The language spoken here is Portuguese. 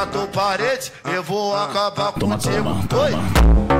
quatro paredes, eu vou ah, ah, acabar ah, Toma, contigo. toma, Oi.